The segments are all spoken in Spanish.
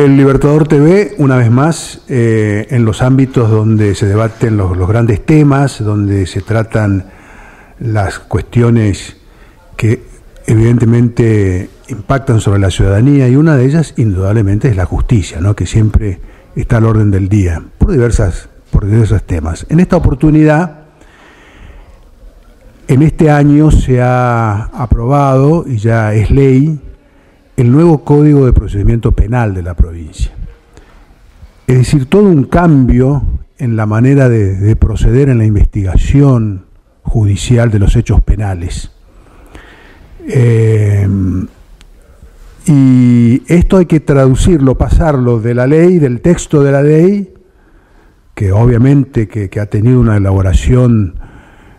El Libertador TV, una vez más, eh, en los ámbitos donde se debaten los, los, grandes temas, donde se tratan las cuestiones que evidentemente impactan sobre la ciudadanía y una de ellas indudablemente es la justicia, ¿no? que siempre está al orden del día, por, diversas, por diversos temas. En esta oportunidad, en este año se ha aprobado y ya es ley el nuevo Código de Procedimiento Penal de la provincia. Es decir, todo un cambio en la manera de, de proceder en la investigación judicial de los hechos penales. Eh, y esto hay que traducirlo, pasarlo de la ley, del texto de la ley, que obviamente que, que ha tenido una elaboración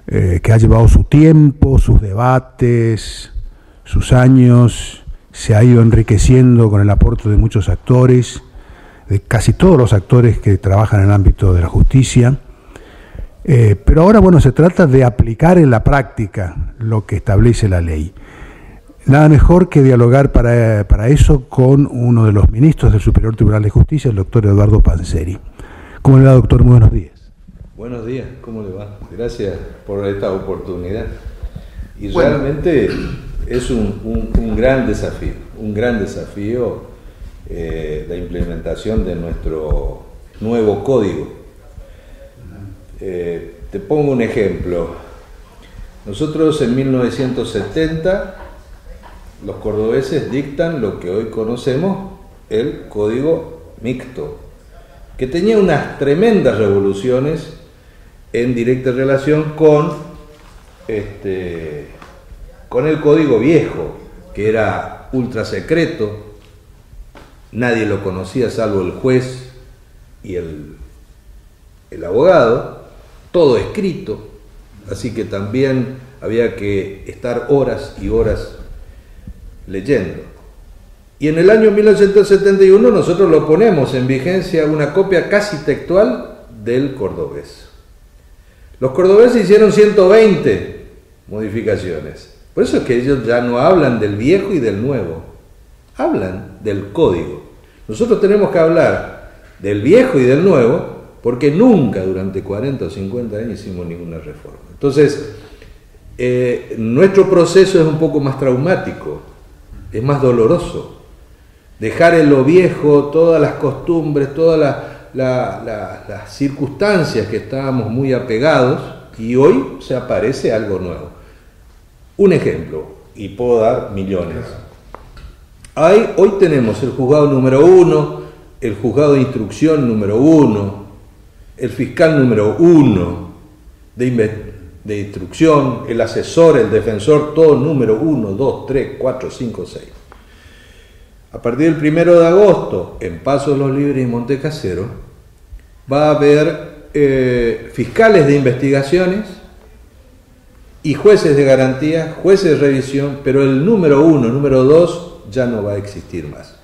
eh, que ha llevado su tiempo, sus debates, sus años, se ha ido enriqueciendo con el aporte de muchos actores, de casi todos los actores que trabajan en el ámbito de la justicia. Eh, pero ahora, bueno, se trata de aplicar en la práctica lo que establece la ley. Nada mejor que dialogar para, para eso con uno de los ministros del Superior Tribunal de Justicia, el doctor Eduardo Panseri. ¿Cómo le va, doctor? Muy buenos días. Buenos días, ¿cómo le va? Gracias por esta oportunidad. Y bueno. realmente es un, un, gran desafío, un gran desafío eh, la implementación de nuestro nuevo código. Eh, te pongo un ejemplo. Nosotros en 1970, los cordobeses dictan lo que hoy conocemos el código mixto, que tenía unas tremendas revoluciones en directa relación con este, con el código viejo, que era ultra secreto, nadie lo conocía salvo el juez y el, abogado, todo escrito, así que también había que estar horas y horas leyendo. Y en el año 1971 nosotros lo ponemos en vigencia una copia casi textual del cordobés. Los cordobeses hicieron 120 modificaciones. Por eso es que ellos ya no hablan del viejo y del nuevo, hablan del código. Nosotros tenemos que hablar del viejo y del nuevo porque nunca durante 40 o 50 años hicimos ninguna reforma. Entonces, eh, nuestro proceso es un poco más traumático, es más doloroso. Dejar en lo viejo todas las costumbres, todas las, la, la, las circunstancias que estábamos muy apegados y hoy se aparece algo nuevo. Un ejemplo, y puedo dar millones. Hoy tenemos el juzgado número uno, el juzgado de instrucción número uno, el fiscal número uno de, de instrucción, el asesor, el defensor, todo número uno, dos, tres, cuatro, cinco, seis. A partir del primero de agosto, en Pasos los Libres y Montecasero, va a haber eh, fiscales de investigaciones y jueces de garantía, jueces de revisión, pero el número uno, número dos, ya no va a existir más.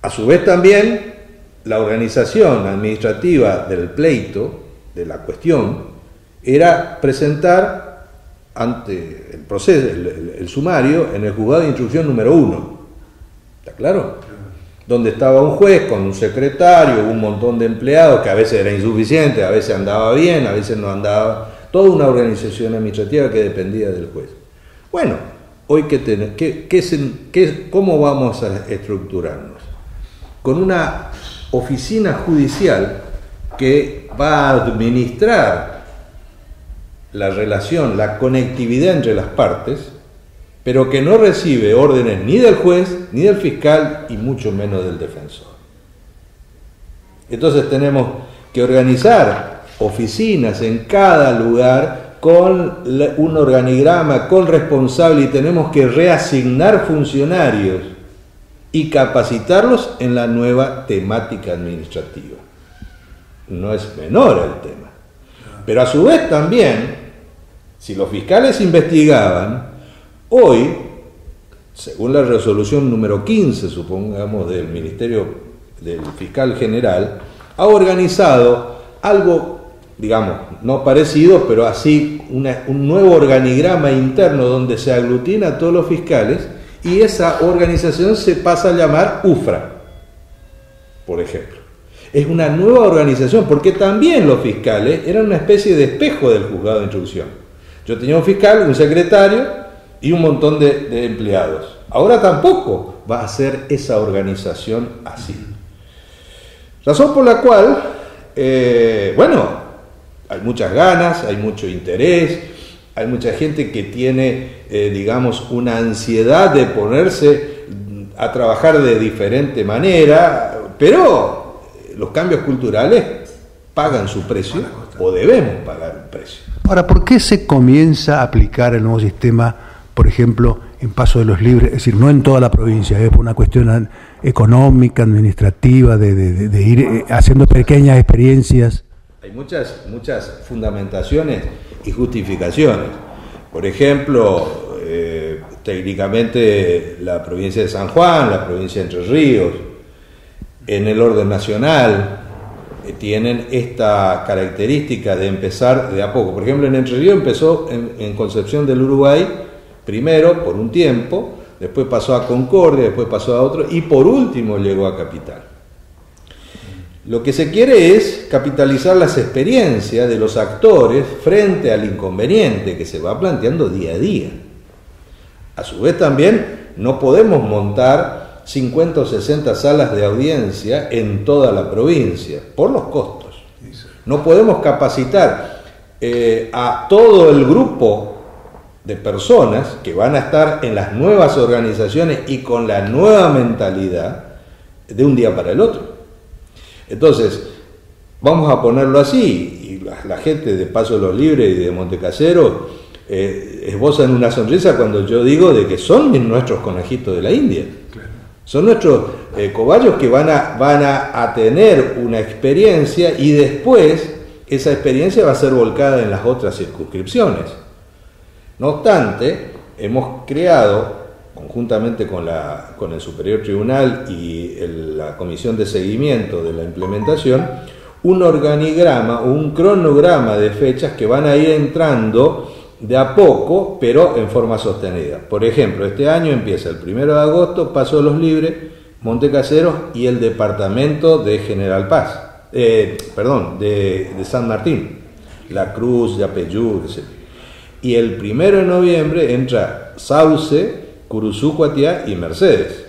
A su vez también, la organización administrativa del pleito, de la cuestión, era presentar ante el proceso, el sumario, en el juzgado de instrucción número uno. ¿Está claro? Donde estaba un juez con un secretario, un montón de empleados, que a veces era insuficiente, a veces andaba bien, a veces no andaba toda una organización administrativa que dependía del juez. Bueno, hoy que ¿qué, qué, qué, ¿cómo vamos a estructurarnos? Con una oficina judicial que va a administrar la relación, la conectividad entre las partes, pero que no recibe órdenes ni del juez, ni del fiscal, y mucho menos del defensor. Entonces tenemos que organizar oficinas en cada lugar con un organigrama, con responsable y tenemos que reasignar funcionarios y capacitarlos en la nueva temática administrativa. No es menor el tema. Pero a su vez también, si los fiscales investigaban, hoy, según la resolución número 15, supongamos, del Ministerio del Fiscal General, ha organizado algo digamos, no parecido, pero así un nuevo organigrama interno donde se aglutina a todos los fiscales y esa organización se pasa a llamar UFRA, por ejemplo. Es una nueva organización, porque también los fiscales eran una especie de espejo del juzgado de instrucción. Yo tenía un fiscal, un secretario y un montón de, empleados. Ahora tampoco va a ser esa organización así. Razón por la cual, eh, bueno, hay muchas ganas, hay mucho interés, hay mucha gente que tiene, eh, digamos, una ansiedad de ponerse a trabajar de diferente manera, pero los cambios culturales pagan su precio o debemos pagar un precio. Ahora, ¿por qué se comienza a aplicar el nuevo sistema, por ejemplo, en Paso de los Libres? Es decir, no en toda la provincia, es por una cuestión económica, administrativa, de, ir eh, haciendo pequeñas experiencias. Hay muchas, muchas fundamentaciones y justificaciones. Por ejemplo, eh, técnicamente la provincia de San Juan, la provincia de Entre Ríos, en el orden nacional, eh, tienen esta característica de empezar de a poco. Por ejemplo, en Entre Ríos empezó en, Concepción del Uruguay, primero por un tiempo, después pasó a Concordia, después pasó a otro, y por último llegó a Capital. Lo que se quiere es capitalizar las experiencias de los actores frente al inconveniente que se va planteando día a día. A su vez también no podemos montar 50 o 60 salas de audiencia en toda la provincia por los costos. No podemos capacitar eh, a todo el grupo de personas que van a estar en las nuevas organizaciones y con la nueva mentalidad de un día para el otro. Entonces, vamos a ponerlo así, y la, gente de Paso de los Libres y de Montecasero eh, esbozan una sonrisa cuando yo digo de que son nuestros conejitos de la India. Son nuestros eh, cobayos que van, a, van a, tener una experiencia y después esa experiencia va a ser volcada en las otras circunscripciones. No obstante, hemos creado conjuntamente con, la, con el Superior Tribunal y la Comisión de Seguimiento de la Implementación, un organigrama, un cronograma de fechas que van a ir entrando de a poco, pero en forma sostenida. Por ejemplo, este año empieza el 1 de agosto, Paso de los Libres, Monte Caseros y el departamento de General Paz, eh, perdón, de, San Martín, La Cruz, Yapeyú, etc. Y el 1 de noviembre entra Sauce, Curuzú, Cuatiá y Mercedes.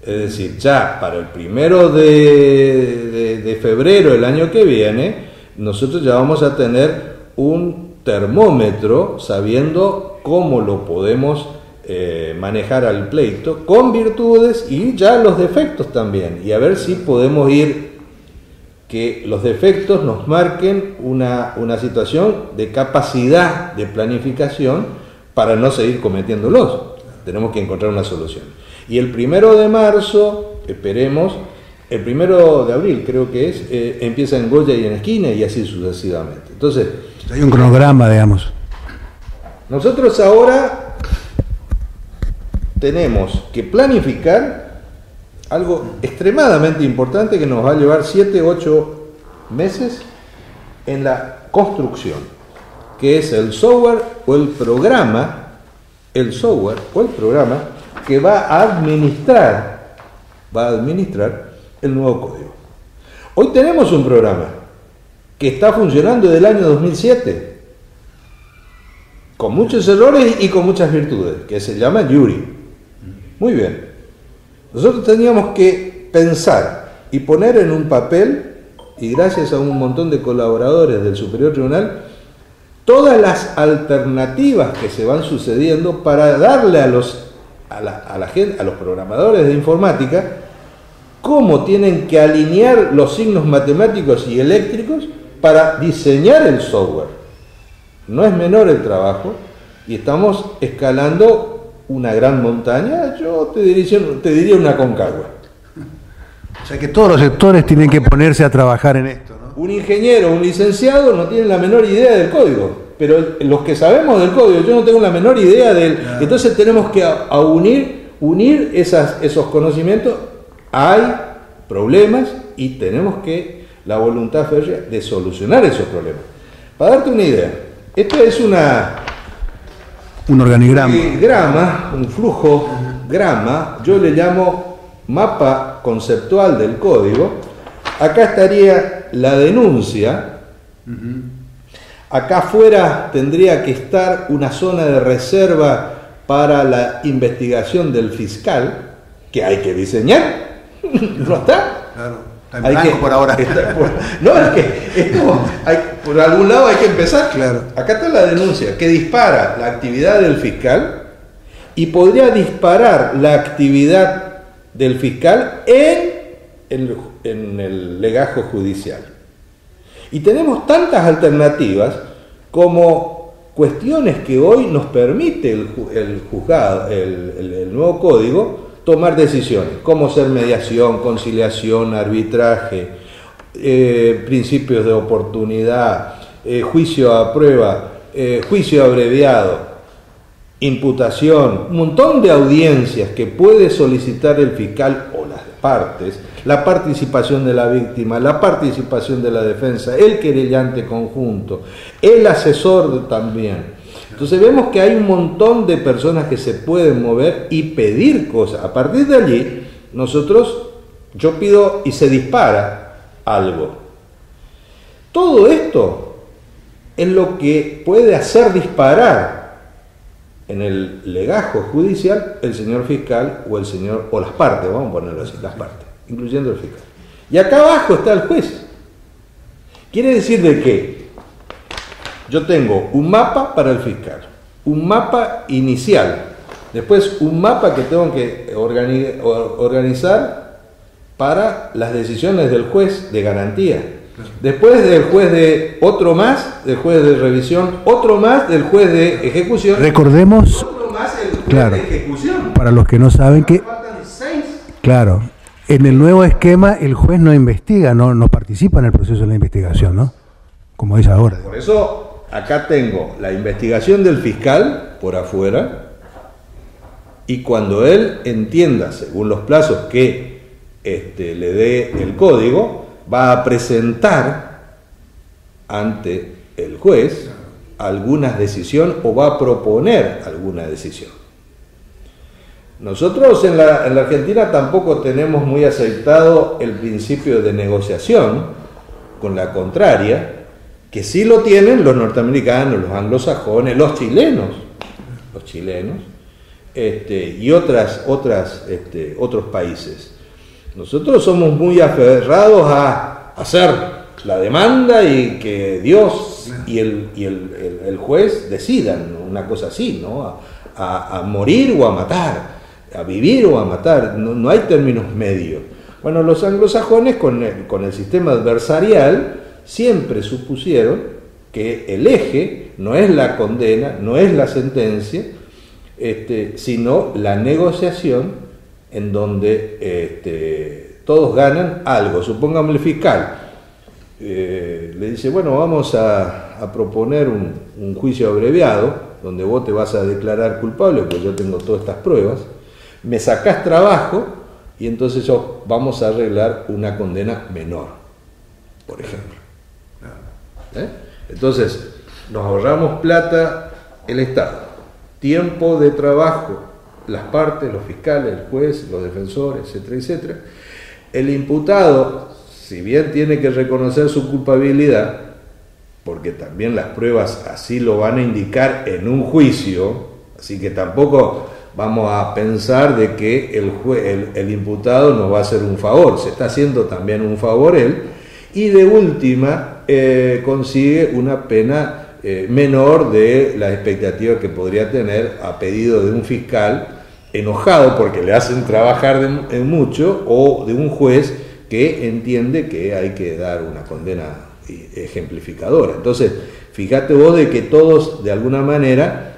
Es decir, ya para el primero de, de, febrero del año que viene, nosotros ya vamos a tener un termómetro sabiendo cómo lo podemos eh, manejar al pleito, con virtudes y ya los defectos también, y a ver si podemos ir, que los defectos nos marquen una, una situación de capacidad de planificación para no seguir cometiéndolos. Tenemos que encontrar una solución. Y el primero de marzo, esperemos, el primero de abril creo que es, eh, empieza en Goya y en Esquina y así sucesivamente. Entonces... Hay un cronograma, digamos. Nosotros ahora tenemos que planificar algo extremadamente importante que nos va a llevar 7, 8 meses en la construcción, que es el software o el programa el software o el programa que va a administrar, va a administrar el nuevo código. Hoy tenemos un programa que está funcionando desde el año 2007, con muchos errores y con muchas virtudes, que se llama Yuri. Muy bien. Nosotros teníamos que pensar y poner en un papel, y gracias a un montón de colaboradores del Superior Tribunal, todas las alternativas que se van sucediendo para darle a los, a la, gente, a los programadores de informática cómo tienen que alinear los signos matemáticos y eléctricos para diseñar el software. No es menor el trabajo y estamos escalando una gran montaña, yo te diría, te diría una concagua. O sea que todos los sectores tienen que ponerse a trabajar en esto. Un ingeniero, un licenciado no tiene la menor idea del código, pero los que sabemos del código, yo no tengo la menor idea del... Entonces tenemos que unir, unir esas, esos conocimientos. Hay problemas y tenemos que la voluntad férrea de solucionar esos problemas. Para darte una idea, esto es una... Un organigrama. Un, un flujo grama, yo le llamo mapa conceptual del código, acá estaría la denuncia, acá afuera tendría que estar una zona de reserva para la investigación del fiscal, que hay que diseñar, ¿no está? Claro. Está en por ahora. no, es que por algún lado hay que empezar. Claro. Acá está la denuncia que dispara la actividad del fiscal y podría disparar la actividad del fiscal en el, en el legajo judicial. Y tenemos tantas alternativas como cuestiones que hoy nos permite el, juzgado, el, nuevo código, tomar decisiones, como ser mediación, conciliación, arbitraje, eh, principios de oportunidad, eh, juicio a prueba, eh, juicio abreviado, imputación, un montón de audiencias que puede solicitar el fiscal partes, la participación de la víctima, la participación de la defensa, el querellante conjunto, el asesor también. Entonces vemos que hay un montón de personas que se pueden mover y pedir cosas. A partir de allí, nosotros, yo pido y se dispara algo. Todo esto es lo que puede hacer disparar en el legajo judicial el señor fiscal o el señor, o las partes, vamos a ponerlo así, las partes, incluyendo el fiscal. Y acá abajo está el juez. Quiere decir de qué? Yo tengo un mapa para el fiscal, un mapa inicial, después un mapa que tengo que organizar para las decisiones del juez de garantía. Después del juez de otro más, del juez de revisión, otro más del juez de ejecución. Recordemos, otro más el juez claro, de ejecución. Para los que no saben que, claro, en el nuevo esquema el juez no investiga, no, no participa en el proceso de la investigación, ¿no? Como dice ahora. Por eso acá tengo la investigación del fiscal por afuera y cuando él entienda, según los plazos que este, le dé el código, va a presentar ante el juez alguna decisión o va a proponer alguna decisión. Nosotros en la, en la, Argentina tampoco tenemos muy aceptado el principio de negociación con la contraria, que sí lo tienen los norteamericanos, los anglosajones, los chilenos, los chilenos, este, y otras, otras, este, otros países. Nosotros somos muy aferrados a hacer la demanda y que Dios y el, y el, juez decidan una cosa así, ¿no? A, morir o a matar, a vivir o a matar, no, hay términos medios. Bueno, los anglosajones con con el sistema adversarial, siempre supusieron que el eje no es la condena, no es la sentencia, este, sino la negociación en donde este, todos ganan algo. Supongamos el fiscal eh, le dice, bueno, vamos a, proponer un, juicio abreviado, donde vos te vas a declarar culpable, porque yo tengo todas estas pruebas, me sacás trabajo y entonces yo vamos a arreglar una condena menor, por ejemplo. ¿Eh? Entonces, nos ahorramos plata el Estado, tiempo de trabajo, las partes, los fiscales, el juez, los defensores, etcétera, etcétera. El imputado, si bien tiene que reconocer su culpabilidad, porque también las pruebas así lo van a indicar en un juicio, así que tampoco vamos a pensar de que el, el, el imputado nos va a hacer un favor, se está haciendo también un favor él, y de última, eh, consigue una pena eh, menor de la expectativa que podría tener a pedido de un fiscal enojado porque le hacen trabajar de, mucho o de un juez que entiende que hay que dar una condena ejemplificadora. Entonces, fíjate vos de que todos de alguna manera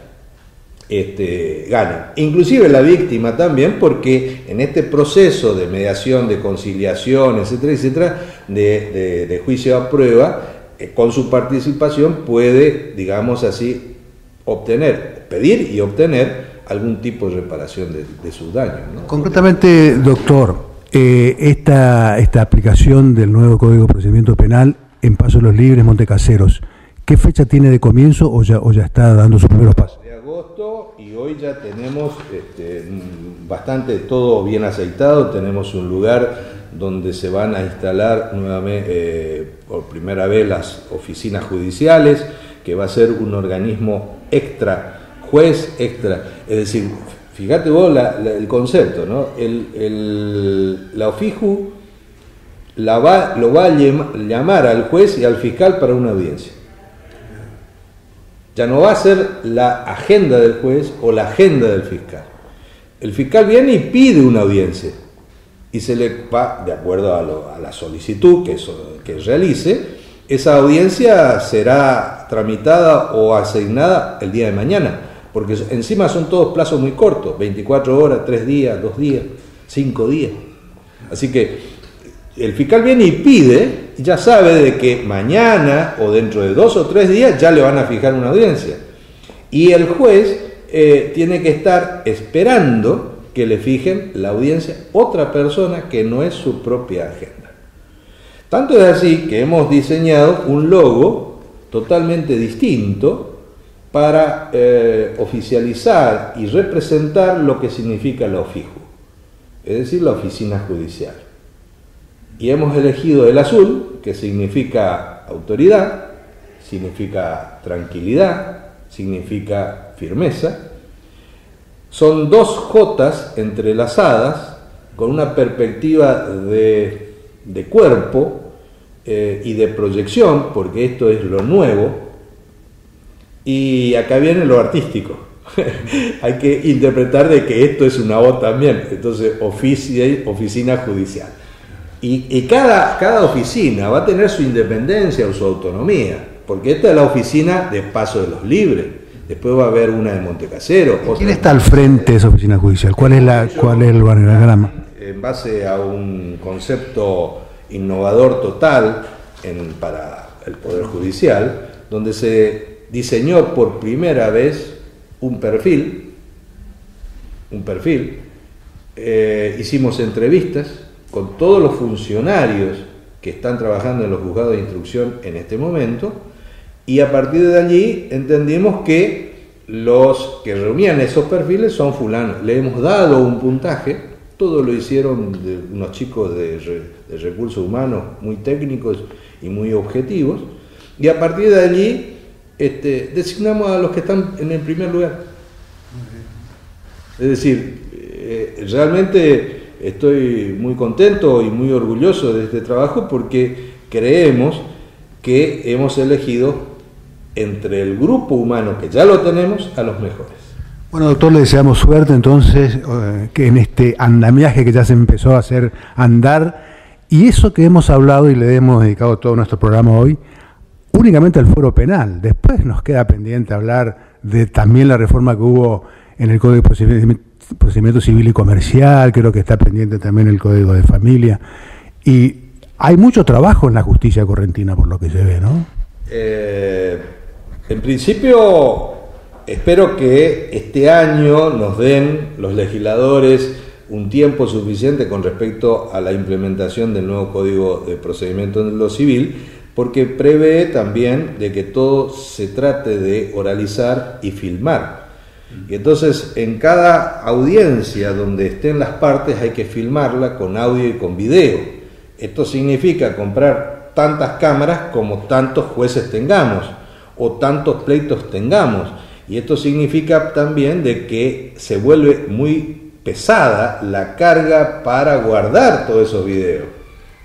este, ganan. Inclusive la víctima también, porque en este proceso de mediación, de conciliación, etcétera, etcétera, de, juicio a prueba, eh, con su participación puede, digamos así, obtener, pedir y obtener algún tipo de reparación de, sus daños. Concretamente, doctor, eh, esta, esta aplicación del nuevo Código de Procedimiento Penal en Paso los Libres, Montecaseros, ¿qué fecha tiene de comienzo o ya, o ya está dando sus primeros pasos? De agosto y hoy ya tenemos este, bastante todo bien aceitado, tenemos un lugar donde se van a instalar nuevamente, eh, por primera vez las oficinas judiciales, que va a ser un organismo extra, juez extra, es decir, fíjate vos el concepto, ¿no? la OFIJU la va, lo va a llamar al juez y al fiscal para una audiencia. Ya no va a ser la agenda del juez o la agenda del fiscal. El fiscal viene y pide una audiencia y se le va, de acuerdo a, la solicitud que, que realice, esa audiencia será tramitada o asignada el día de mañana, porque encima son todos plazos muy cortos, 24 horas, 3 días, 2 días, 5 días. Así que el fiscal viene y pide, ya sabe de que mañana o dentro de dos o tres días ya le van a fijar una audiencia. Y el juez eh, tiene que estar esperando que le fijen la audiencia otra persona que no es su propia agenda. Tanto es así que hemos diseñado un logo totalmente distinto para eh, oficializar y representar lo que significa la OFIJU, es decir, la oficina judicial. Y hemos elegido el azul, que significa autoridad, significa tranquilidad, significa firmeza, son dos Jotas entrelazadas con una perspectiva de, cuerpo eh, y de proyección, porque esto es lo nuevo, y acá viene lo artístico. Hay que interpretar de que esto es una O también, entonces oficina judicial. Y, y, cada, cada oficina va a tener su independencia o su autonomía, porque esta es la oficina de Paso de los Libres Después va a haber una de Montecasero. ¿Quién está al frente de esa oficina judicial? ¿Cuál es, la, cuál es el organigrama? En base a un concepto innovador total para el Poder Judicial, donde se diseñó por primera vez un perfil, un perfil, eh, hicimos entrevistas con todos los funcionarios que están trabajando en los juzgados de instrucción en este momento, y a partir de allí entendimos que los que reunían esos perfiles son fulanos. Le hemos dado un puntaje, todo lo hicieron de unos chicos de, recursos humanos muy técnicos y muy objetivos, y a partir de allí este, designamos a los que están en el primer lugar. Es decir, eh, realmente estoy muy contento y muy orgulloso de este trabajo porque creemos que hemos elegido entre el grupo humano que ya lo tenemos a los mejores. Bueno, doctor, le deseamos suerte entonces eh, que en este andamiaje que ya se empezó a hacer andar y eso que hemos hablado y le hemos dedicado todo nuestro programa hoy únicamente al foro penal. Después nos queda pendiente hablar de también la reforma que hubo en el Código de Procedimiento Civil y Comercial, creo que está pendiente también el Código de Familia. Y hay mucho trabajo en la justicia correntina, por lo que se ve, ¿no? Eh, en principio, espero que este año nos den los legisladores un tiempo suficiente con respecto a la implementación del nuevo Código de Procedimiento en lo Civil, porque prevé también de que todo se trate de oralizar y filmar. Y entonces en cada audiencia donde estén las partes hay que filmarla con audio y con video. Esto significa comprar tantas cámaras como tantos jueces tengamos o tantos pleitos tengamos. Y esto significa también de que se vuelve muy pesada la carga para guardar todos esos videos.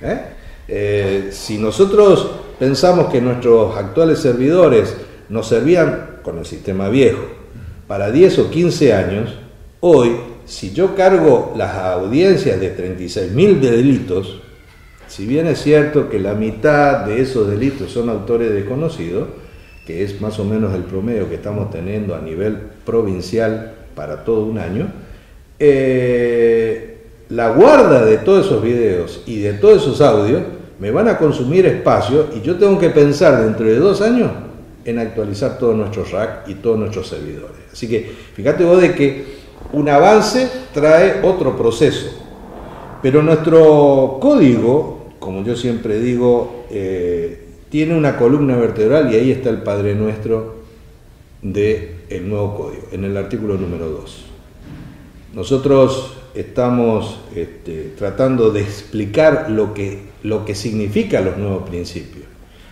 ¿eh? Eh, si nosotros pensamos que nuestros actuales servidores nos servían con el sistema viejo. Para 10 o 15 años, hoy, si yo cargo las audiencias de 36.000 delitos, si bien es cierto que la mitad de esos delitos son autores desconocidos, que es más o menos el promedio que estamos teniendo a nivel provincial para todo un año, eh, la guarda de todos esos videos y de todos esos audios me van a consumir espacio y yo tengo que pensar dentro de dos años en actualizar todos nuestros rack y todos nuestros servidores. Así que fíjate vos de que un avance trae otro proceso, pero nuestro código, como yo siempre digo, eh, tiene una columna vertebral y ahí está el Padre Nuestro del el nuevo código, en el artículo número 2. Nosotros estamos este, tratando de explicar lo que, lo que significan los nuevos principios,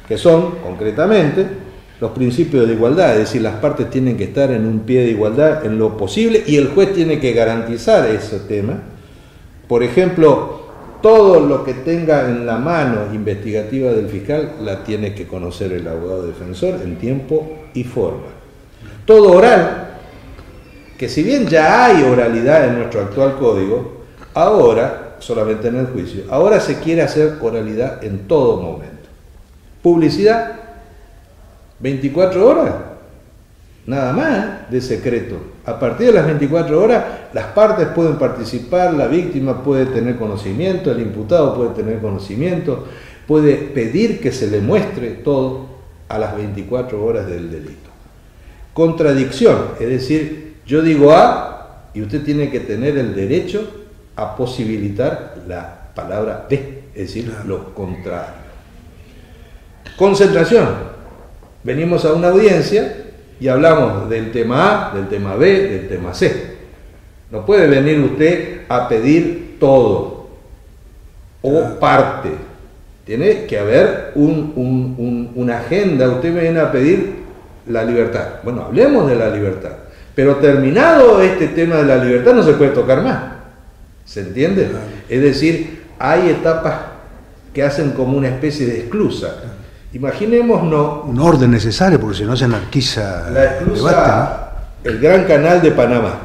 que son, concretamente, los principios de igualdad, es decir, las partes tienen que estar en un pie de igualdad en lo posible y el juez tiene que garantizar ese tema. Por ejemplo, todo lo que tenga en la mano investigativa del fiscal la tiene que conocer el abogado defensor en tiempo y forma. Todo oral, que si bien ya hay oralidad en nuestro actual código, ahora, solamente en el juicio, ahora se quiere hacer oralidad en todo momento. Publicidad 24 horas, nada más de secreto. A partir de las 24 horas, las partes pueden participar, la víctima puede tener conocimiento, el imputado puede tener conocimiento, puede pedir que se le muestre todo a las 24 horas del delito. Contradicción, es decir, yo digo A y usted tiene que tener el derecho a posibilitar la palabra B, es decir, lo contrario. Concentración, venimos a una audiencia y hablamos del tema A, del tema B, del tema C. No puede venir usted a pedir todo o parte. Tiene que haber una agenda. Usted viene a pedir la libertad. Bueno, hablemos de la libertad. Pero terminado este tema de la libertad no se puede tocar más. ¿Se entiende? Es decir, hay etapas que hacen como una especie de esclusa. Imaginémonos. Un orden necesario, porque si no se anarquiza la esclusa, el Gran Canal de Panamá.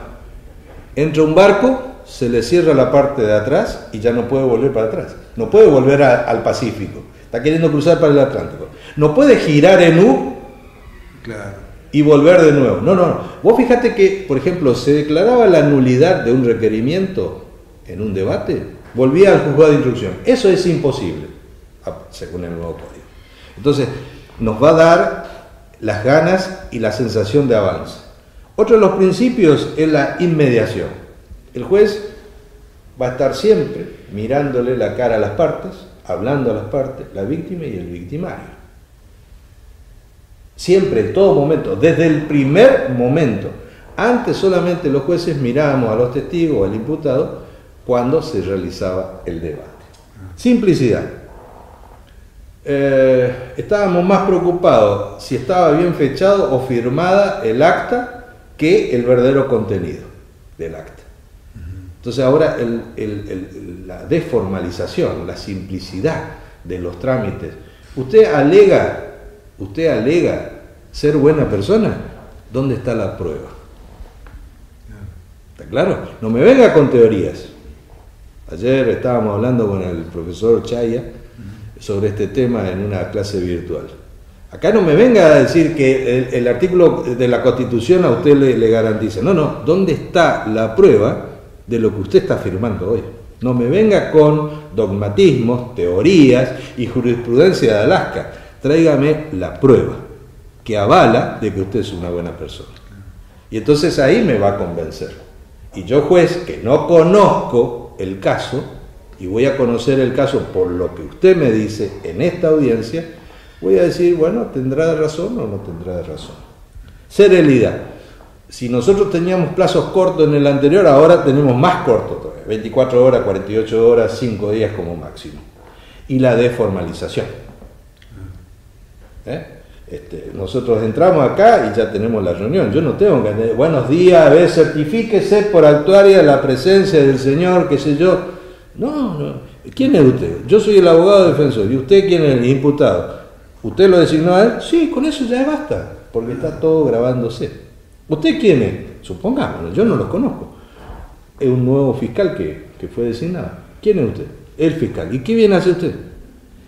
Entra un barco, se le cierra la parte de atrás y ya no puede volver para atrás. No puede volver al Pacífico. Está queriendo cruzar para el Atlántico. No puede girar en U y volver de nuevo. No, no, no. Vos fíjate que, por ejemplo, se declaraba la nulidad de un requerimiento en un debate, volvía al juzgado de instrucción. Eso es imposible, según el nuevo código. Entonces, nos va a dar las ganas y la sensación de avance. Otro de los principios es la inmediación. El juez va a estar siempre mirándole la cara a las partes, hablando a las partes, la víctima y el victimario. Siempre, en todo momento, desde el primer momento. Antes solamente los jueces mirábamos a los testigos al imputado cuando se realizaba el debate. Simplicidad. Eh, estábamos más preocupados si estaba bien fechado o firmada el acta que el verdadero contenido del acta. Entonces ahora la desformalización, la simplicidad de los trámites. Usted alega, usted alega ser buena persona, ¿dónde está la prueba? ¿Está claro? No me venga con teorías. Ayer estábamos hablando con el profesor Chaya sobre este tema en una clase virtual. Acá no me venga a decir que el, artículo de la Constitución a usted le, garantiza. No, no, ¿dónde está la prueba de lo que usted está afirmando hoy? No me venga con dogmatismos, teorías y jurisprudencia de Alaska. Tráigame la prueba que avala de que usted es una buena persona. Y entonces ahí me va a convencer. Y yo juez que no conozco el caso, y voy a conocer el caso por lo que usted me dice en esta audiencia, voy a decir, bueno, ¿tendrá razón o no tendrá razón? Serenidad. Si nosotros teníamos plazos cortos en el anterior, ahora tenemos más cortos todavía, 24 horas, 48 horas, 5 días como máximo. Y la deformalización. ¿Eh? Este, nosotros entramos acá y ya tenemos la reunión. Yo no tengo que buenos días, a ver, certifíquese por actuaria la presencia del Señor, qué sé yo. No, no. ¿Quién es usted? Yo soy el abogado defensor. ¿Y usted quién es el imputado? ¿Usted lo designó a él? Sí, con eso ya basta, porque está todo grabándose. ¿Usted quién es? Supongámoslo, yo no los conozco. Es un nuevo fiscal que, que fue designado. ¿Quién es usted? El fiscal. ¿Y qué viene a hacer usted?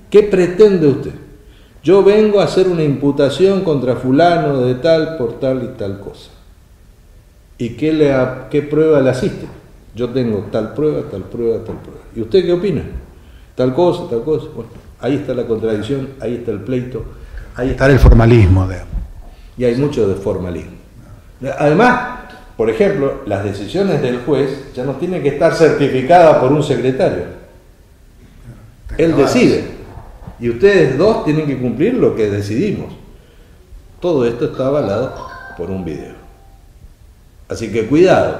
¿Qué pretende usted? Yo vengo a hacer una imputación contra fulano de tal por tal y tal cosa. ¿Y qué, le, qué prueba le asiste? Yo tengo tal prueba, tal prueba, tal prueba. ¿Y usted qué opina? Tal cosa, tal cosa. Bueno, ahí está la contradicción, ahí está el pleito. Ahí está el formalismo. Y hay mucho de formalismo. Además, por ejemplo, las decisiones del juez ya no tienen que estar certificadas por un secretario. Él decide. Y ustedes dos tienen que cumplir lo que decidimos. Todo esto está avalado por un video. Así que cuidado,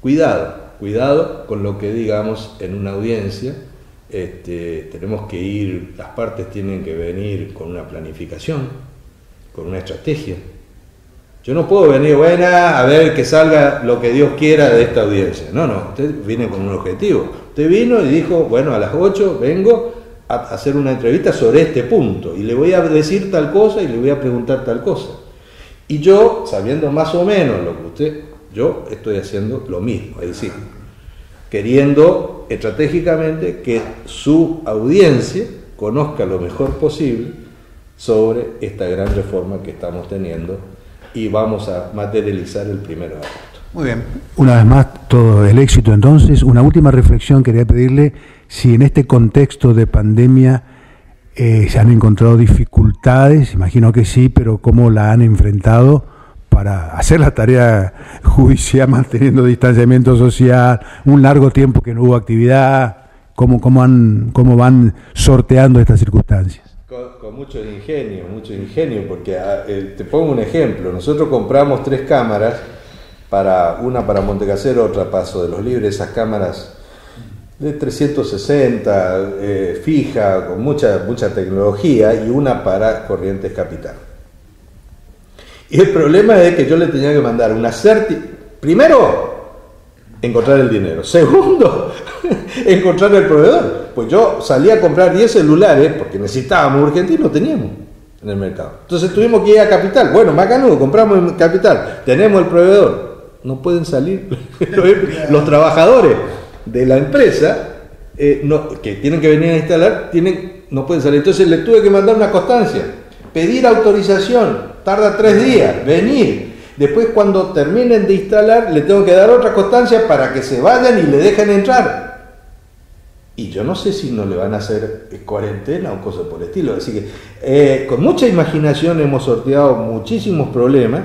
cuidado, cuidado con lo que digamos en una audiencia. Este, tenemos que ir, las partes tienen que venir con una planificación, con una estrategia. Yo no puedo venir, buena, a ver que salga lo que Dios quiera de esta audiencia. No, no, usted viene con un objetivo. Usted vino y dijo, bueno, a las 8 vengo hacer una entrevista sobre este punto y le voy a decir tal cosa y le voy a preguntar tal cosa. Y yo, sabiendo más o menos lo que usted, yo estoy haciendo lo mismo, es decir, queriendo estratégicamente que su audiencia conozca lo mejor posible sobre esta gran reforma que estamos teniendo y vamos a materializar el primero de agosto. Muy bien. Una vez más, todo el éxito entonces. Una última reflexión quería pedirle si en este contexto de pandemia eh, se han encontrado dificultades, imagino que sí, pero cómo la han enfrentado para hacer la tarea judicial manteniendo distanciamiento social, un largo tiempo que no hubo actividad, cómo, cómo, han, cómo van sorteando estas circunstancias. Con, mucho ingenio, mucho ingenio, porque ah, te pongo un ejemplo, nosotros compramos tres cámaras, para una para Montecasero, otra Paso de los Libres, esas cámaras de 360, eh, fija, con mucha, mucha tecnología, y una para Corrientes Capital. Y el problema es que yo le tenía que mandar una certi... Primero, encontrar el dinero. Segundo, encontrar el proveedor. Pues yo salí a comprar 10 celulares porque necesitábamos urgente y no teníamos en el mercado. Entonces tuvimos que ir a Capital. Bueno, Macanudo, compramos en Capital. Tenemos el proveedor. No pueden salir los trabajadores de la empresa eh, que tienen que venir a instalar, tienen, no pueden salir. Entonces le tuve que mandar una constancia, pedir autorización, tarda tres días, venir. Después cuando terminen de instalar, le tengo que dar otra constancia para que se vayan y le dejen entrar. Y yo no sé si no le van a hacer cuarentena o cosas por el estilo. Así que eh, con mucha imaginación hemos sorteado muchísimos problemas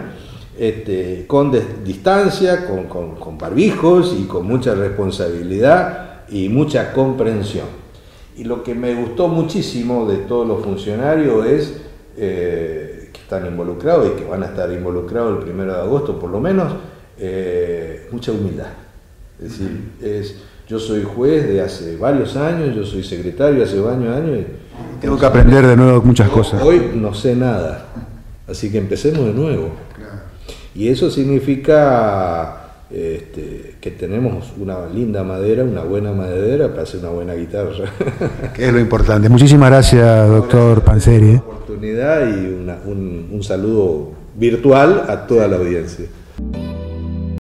este, con distancia, con, con, barbijos y con mucha responsabilidad y mucha comprensión. Y lo que me gustó muchísimo de todos los funcionarios es eh, que están involucrados y que van a estar involucrados el primero de agosto por lo menos, eh, mucha humildad. Es decir, es, yo soy juez de hace varios años, yo soy secretario hace varios años. Y, Tengo que aprender de nuevo muchas cosas. Hoy no sé nada, así que empecemos de nuevo. Y eso significa este, que tenemos una linda madera, una buena madera para hacer una buena guitarra. que es lo importante. Muchísimas gracias, doctor Panseri. Una ¿eh? oportunidad y un, un saludo virtual a toda la audiencia.